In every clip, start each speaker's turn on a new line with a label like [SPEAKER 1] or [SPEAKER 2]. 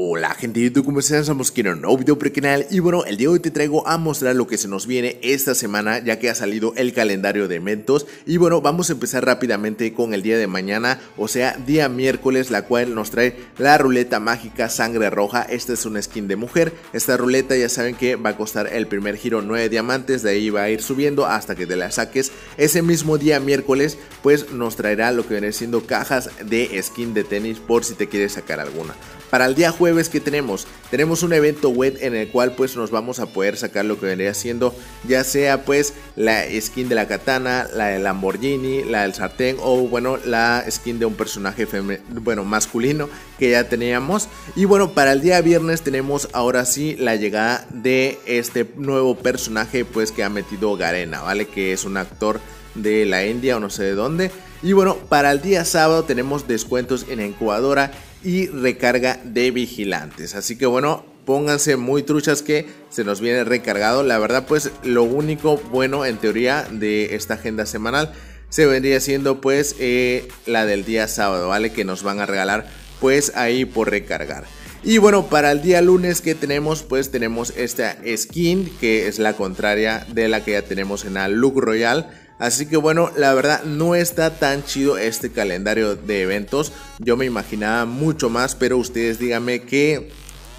[SPEAKER 1] Hola gente de YouTube, ¿cómo están? Estamos aquí en un nuevo video para el canal y bueno, el día de hoy te traigo a mostrar lo que se nos viene esta semana ya que ha salido el calendario de eventos y bueno, vamos a empezar rápidamente con el día de mañana, o sea, día miércoles, la cual nos trae la ruleta mágica sangre roja, esta es una skin de mujer, esta ruleta ya saben que va a costar el primer giro 9 diamantes, de ahí va a ir subiendo hasta que te la saques, ese mismo día miércoles pues nos traerá lo que viene siendo cajas de skin de tenis por si te quieres sacar alguna. Para el día jueves que tenemos, tenemos un evento web en el cual pues nos vamos a poder sacar lo que vendría siendo ya sea pues la skin de la katana, la del Lamborghini, la del sartén o bueno la skin de un personaje bueno masculino que ya teníamos y bueno para el día viernes tenemos ahora sí la llegada de este nuevo personaje pues que ha metido Garena, ¿vale? Que es un actor de la India o no sé de dónde. Y bueno, para el día sábado tenemos descuentos en incubadora y recarga de vigilantes. Así que bueno, pónganse muy truchas que se nos viene recargado. La verdad pues lo único bueno en teoría de esta agenda semanal se vendría siendo pues eh, la del día sábado, ¿vale? Que nos van a regalar pues ahí por recargar. Y bueno, para el día lunes que tenemos, pues tenemos esta skin que es la contraria de la que ya tenemos en la Look Royal. Así que bueno, la verdad no está tan chido este calendario de eventos. Yo me imaginaba mucho más, pero ustedes díganme qué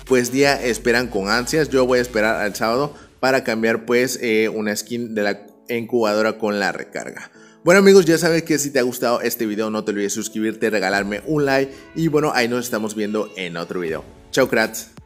[SPEAKER 1] pues día esperan con ansias. Yo voy a esperar al sábado para cambiar pues eh, una skin de la incubadora con la recarga. Bueno amigos, ya sabes que si te ha gustado este video no te olvides suscribirte, regalarme un like y bueno, ahí nos estamos viendo en otro video. Chao crats.